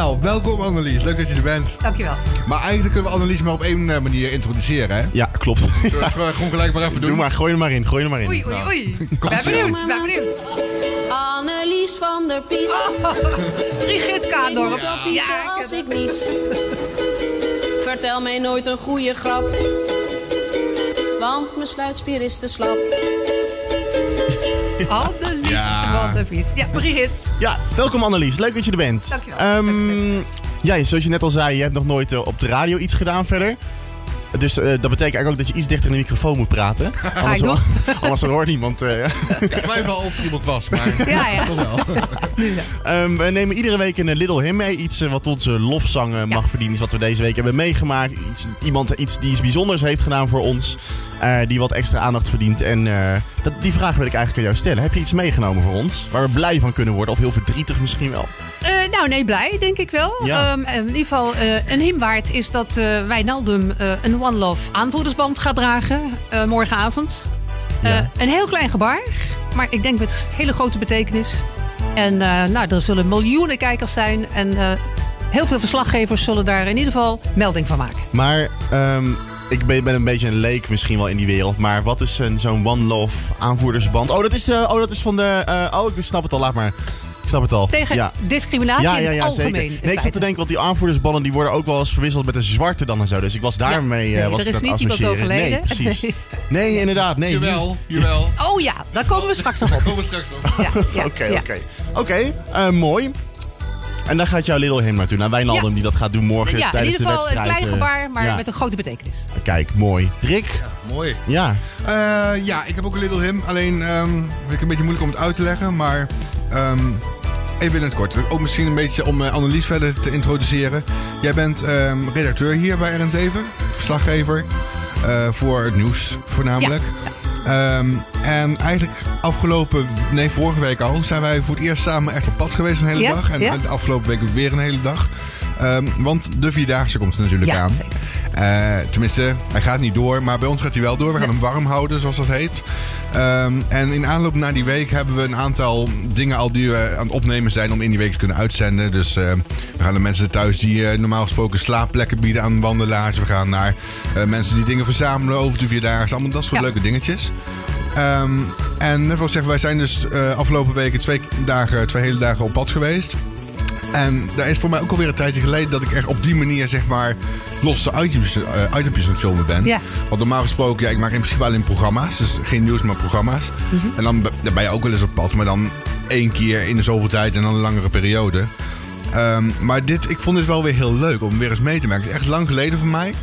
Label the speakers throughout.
Speaker 1: Nou, welkom Annelies. Leuk dat je er bent.
Speaker 2: Dankjewel.
Speaker 1: Maar eigenlijk kunnen we Annelies maar op één eh, manier introduceren, hè?
Speaker 3: Ja, klopt.
Speaker 1: Zullen we het gewoon gelijk maar even doen?
Speaker 3: Doe maar, gooi er maar in, gooi er maar in.
Speaker 2: Oei, oei, oei.
Speaker 1: Komt
Speaker 2: Ben benieuwd, ben benieuwd.
Speaker 4: Annelies van der Pies.
Speaker 2: Brigitte Kaandorp.
Speaker 4: Ja,
Speaker 2: Ja,
Speaker 4: als ik nies. Vertel mij nooit een goede grap. Want mijn sluitspier is te slap.
Speaker 2: Annelies
Speaker 1: Ja.
Speaker 2: van Vries. Ja, Brigitte.
Speaker 3: Ja, welkom Annelies. Leuk dat je er bent.
Speaker 2: Dankjewel.
Speaker 3: Ehm, ja, zoals je net al zei, je hebt nog nooit eh, op de radio iets gedaan verder. Dus eh, dat betekent eigenlijk ook dat je iets dichter in de microfoon moet praten. Anders, hoor- anders hoort niemand. eh.
Speaker 1: Ik twijfel of er iemand was, maar
Speaker 2: Ja, ja.
Speaker 1: toch wel.
Speaker 3: Ehm, we nemen iedere week een eh, Little Him mee. Iets wat onze lofzang eh, mag verdienen. Iets wat we deze week hebben meegemaakt. Iets, iemand iets die iets bijzonders heeft gedaan voor ons. eh, die wat extra aandacht verdient. En eh, dat, die vraag wil ik eigenlijk aan jou stellen. Heb je iets meegenomen voor ons? Waar we blij van kunnen worden? Of heel verdrietig misschien wel?
Speaker 2: Eh, nou, nee, blij, denk ik wel.
Speaker 3: Ja.
Speaker 2: Ehm, in ieder geval, eh, een himwaard is dat eh Wijnaldum eh, een One Love aanvoerdersband gaat dragen eh, morgenavond. Eh,
Speaker 3: Ja.
Speaker 2: een heel klein gebaar, maar ik denk met hele grote betekenis. En eh, nou, er zullen miljoenen kijkers zijn en eh, heel veel verslaggevers zullen daar in ieder geval melding van maken.
Speaker 3: Maar ehm, ik ben, ben een beetje een leek misschien wel in die wereld. Maar wat is een- zo'n One Love aanvoerdersband? Oh, dat is, de, oh, dat is van de... eh, oh, ik snap het al. Laat maar. Snap het al.
Speaker 2: Tegen
Speaker 3: ja.
Speaker 2: discriminatie
Speaker 3: Ja,
Speaker 2: in
Speaker 3: ja,
Speaker 2: het
Speaker 3: ja,
Speaker 2: algemeen.
Speaker 3: zeker. Nee, ik zat te denken, want die aanvoerdersbanden die worden ook wel eens verwisseld met een zwarte dan en zo. Dus ik was daarmee
Speaker 2: Nee,
Speaker 3: eh, was
Speaker 2: er is niet iemand.
Speaker 3: Nee, precies. Nee, inderdaad. Nee.
Speaker 1: Jawel, jawel.
Speaker 2: Oh ja, daar komen we straks nog op.
Speaker 1: Komen we straks nog.
Speaker 2: Ja, ja,
Speaker 3: Oké,
Speaker 2: ja.
Speaker 3: oké. Oké, eh, mooi. En daar gaat jouw Little Him naartoe. Naar Wijnaldum
Speaker 2: Ja.
Speaker 3: die dat gaat doen morgen
Speaker 2: Ja, in
Speaker 3: tijdens
Speaker 2: ieder
Speaker 3: de
Speaker 2: geval een
Speaker 3: wedstrijd.
Speaker 2: klein
Speaker 3: eh,
Speaker 2: gebaar, maar
Speaker 3: ja.
Speaker 2: met een grote betekenis.
Speaker 3: Kijk, mooi. Rick?
Speaker 1: Mooi.
Speaker 3: Ja.
Speaker 1: Eh, ja, ik heb ook een Little Him. Alleen ehm vind ik een beetje moeilijk om het uit te leggen. Maar ehm, even in het kort. Ook misschien een beetje om eh, Annelies verder te introduceren. Jij bent ehm, redacteur hier bij RN7. Verslaggever. eh, voor het nieuws voornamelijk. Ehm, en eigenlijk afgelopen, nee vorige week al, zijn wij voor het eerst samen echt op pad geweest een hele
Speaker 2: Ja,
Speaker 1: dag. En
Speaker 2: ja.
Speaker 1: de afgelopen week weer een hele dag. Ehm, want de Vierdaagse komt er natuurlijk
Speaker 2: Ja,
Speaker 1: aan.
Speaker 2: zeker.
Speaker 1: Eh, tenminste, hij gaat niet door, maar bij ons gaat hij wel door. We gaan hem warm houden, zoals dat heet. Ehm, en in aanloop naar die week hebben we een aantal dingen al die we aan het opnemen zijn om in die week te kunnen uitzenden. Dus eh, we gaan naar mensen thuis die eh, normaal gesproken slaapplekken bieden aan wandelaars. We gaan naar eh, mensen die dingen verzamelen over de vierdaagse. Allemaal dat soort
Speaker 2: Ja.
Speaker 1: leuke dingetjes. Ehm, en net zoals ik zeg, wij zijn dus eh, afgelopen weken twee, dagen, twee hele dagen op pad geweest. En daar is voor mij ook alweer een tijdje geleden dat ik echt op die manier zeg maar losse items, eh, itempjes aan het filmen ben.
Speaker 2: Ja.
Speaker 1: Want normaal gesproken, ja, ik maak in principe alleen programma's. Dus geen nieuws, maar programma's.
Speaker 2: Mhm.
Speaker 1: En dan, dan ben je ook wel eens op pad, maar dan één keer in de zoveel tijd en dan een langere periode. Ehm, maar dit, ik vond dit wel weer heel leuk om weer eens mee te maken. Het is echt lang geleden voor mij.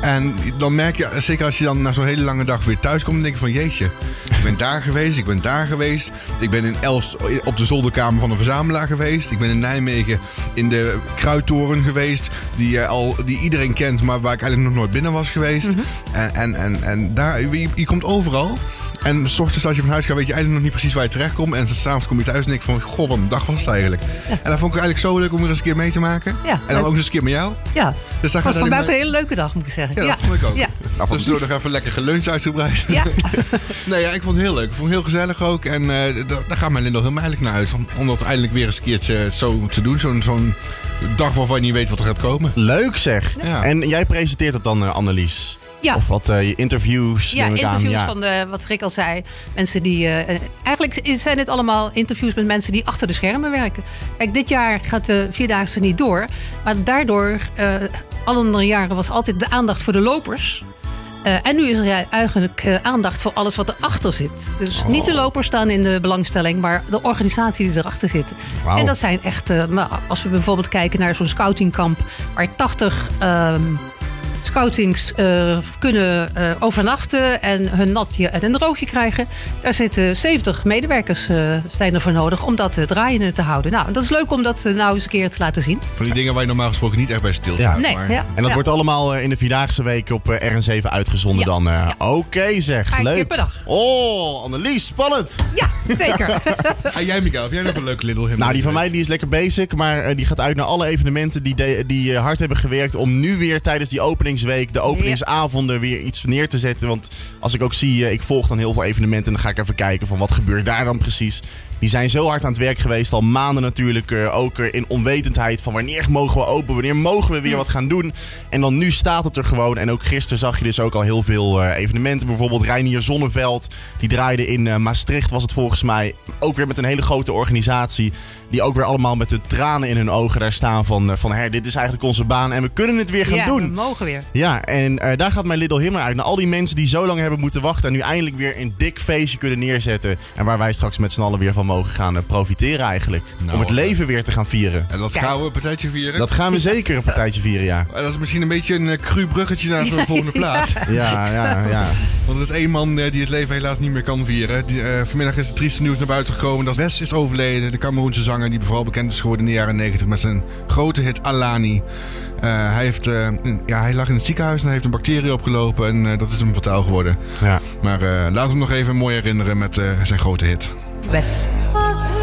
Speaker 1: En dan merk je, zeker als je dan na zo'n hele lange dag weer thuis komt, dan denk je van jeetje, ik ben daar geweest, ik ben daar geweest. Ik ben in Elst op de zolderkamer van een verzamelaar geweest. Ik ben in Nijmegen in de kruidtoren geweest, die, eh, al, die iedereen kent, maar waar ik eigenlijk nog nooit binnen was geweest. En, en, en, en daar, je, je komt overal. En s ochtends als je van huis gaat, weet je eigenlijk nog niet precies waar je terecht komt. En s'avonds kom je thuis en denk je van, goh, wat een dag was het eigenlijk. En dat vond ik eigenlijk zo leuk om er eens een keer mee te maken.
Speaker 2: Ja,
Speaker 1: en dan
Speaker 2: leuk.
Speaker 1: ook eens een keer met jou.
Speaker 2: Ja,
Speaker 1: Dus daar
Speaker 2: was
Speaker 1: hij
Speaker 2: buiten een hele leuke dag, moet ik zeggen.
Speaker 1: ja, dat vond ik ook.
Speaker 2: Ja.
Speaker 1: Nou, tussendoor nog even lekker geluncht uitgebreid.
Speaker 2: Ja.
Speaker 1: nee, ja, ik vond het heel leuk. Ik vond het heel gezellig ook. En eh, da- daar gaat mijn Lindel helemaal eigenlijk naar uit. Om, om dat eindelijk weer eens een keertje zo te doen. Zo'n zo'n dag waarvan je niet weet wat er gaat komen.
Speaker 3: Leuk zeg.
Speaker 1: Ja.
Speaker 3: En jij presenteert het dan, eh, Annelies?
Speaker 2: Ja.
Speaker 3: Of wat eh, je interviews,
Speaker 2: Ja, interviews
Speaker 3: Ja.
Speaker 2: van de, wat Rick al zei. Mensen die. eh, eigenlijk zijn dit allemaal interviews met mensen die achter de schermen werken. Kijk, dit jaar gaat de Vierdaagse niet door. Maar daardoor, eh alle andere jaren was altijd de aandacht voor de lopers. Eh, en nu is er eigenlijk eh, aandacht voor alles wat erachter zit. Dus
Speaker 3: Oh.
Speaker 2: niet de lopers staan in de belangstelling, maar de organisatie die erachter zit.
Speaker 3: Wauw.
Speaker 2: En dat zijn echt, eh, als we bijvoorbeeld kijken naar zo'n scoutingkamp, waar 80 ehm, scoutings eh, kunnen eh, overnachten en hun natje en een droogje krijgen. Daar zitten 70 medewerkers eh, zijn er voor nodig om dat uh, draaiende te houden. Nou, dat is leuk om dat nou eens een keer te laten zien.
Speaker 1: Van die dingen waar je normaal gesproken niet echt bij stilstaat.
Speaker 2: Nee,
Speaker 1: maar...
Speaker 2: ja.
Speaker 3: En dat
Speaker 2: Ja.
Speaker 3: wordt allemaal in de Vierdaagse week op eh, RN7 uitgezonden
Speaker 2: Ja.
Speaker 3: dan. eh.
Speaker 2: Ja.
Speaker 3: Oké zeg, leuk.
Speaker 2: per dag.
Speaker 3: Oh, Annelies, spannend.
Speaker 2: Ja, zeker.
Speaker 1: En jij, Mikael, heb jij nog een leuke Little Him?
Speaker 3: Nou, die van mij die is lekker basic, maar die gaat uit naar alle evenementen die, de- die eh, hard hebben gewerkt om nu weer tijdens die openingsweek, de openingsavonden, weer iets neer te zetten. Want als ik ook zie, eh, ik volg dan heel veel evenementen en dan ga ik even kijken van wat gebeurt daar dan precies. Die zijn zo hard aan het werk geweest, al maanden natuurlijk. eh, ook eh, in onwetendheid van wanneer mogen we open, wanneer mogen we weer wat gaan doen. En dan nu staat het er gewoon. En ook gisteren zag je dus ook al heel veel eh, evenementen. Bijvoorbeeld Reinier Zonneveld, die draaide in Maastricht was het volgens mij. Ook weer met een hele grote organisatie. Die ook weer allemaal met de tranen in hun ogen daar staan van... van hè, dit is eigenlijk onze baan en we kunnen het weer gaan
Speaker 2: ja,
Speaker 3: doen.
Speaker 2: we mogen weer.
Speaker 3: Ja, en daar gaat mijn Little Himmer uit. Naar al die mensen die zo lang hebben moeten wachten... en nu eindelijk weer een dik feestje kunnen neerzetten. En waar wij straks met z'n allen weer van mogen gaan eh, profiteren eigenlijk.
Speaker 1: Nou,
Speaker 3: Om het
Speaker 1: eh,
Speaker 3: leven weer te gaan vieren.
Speaker 1: En dat
Speaker 2: Kijk.
Speaker 1: gaan we een partijtje vieren.
Speaker 3: Dat gaan we zeker een partijtje vieren, ja.
Speaker 1: En dat is misschien een beetje een uh, cru bruggetje naar de volgende plaat.
Speaker 3: Ja, ja, ja.
Speaker 1: Want er is één man eh, die het leven helaas niet meer kan vieren. Die, eh, vanmiddag is het trieste nieuws naar buiten gekomen dat Wes is overleden. De Cameroense zanger die vooral bekend is geworden in de jaren 90 met zijn grote hit Alani. Eh, hij, heeft, eh, ja, hij lag in het ziekenhuis en hij heeft een bacterie opgelopen en eh, dat is hem fataal geworden.
Speaker 3: ja.
Speaker 1: Maar eh, laten we hem nog even mooi herinneren met eh, zijn grote hit.
Speaker 2: Wes.
Speaker 5: was